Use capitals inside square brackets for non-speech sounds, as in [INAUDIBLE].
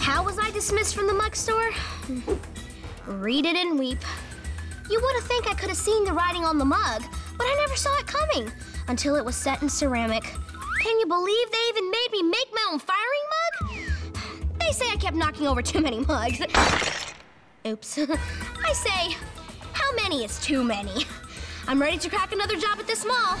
How was I dismissed from the mug store? Read it and weep. You would have think I could have seen the writing on the mug, but I never saw it coming until it was set in ceramic. Can you believe they even made me make my own firing mug? They say I kept knocking over too many mugs. Oops. [LAUGHS] I say, how many is too many? I'm ready to crack another job at this mall.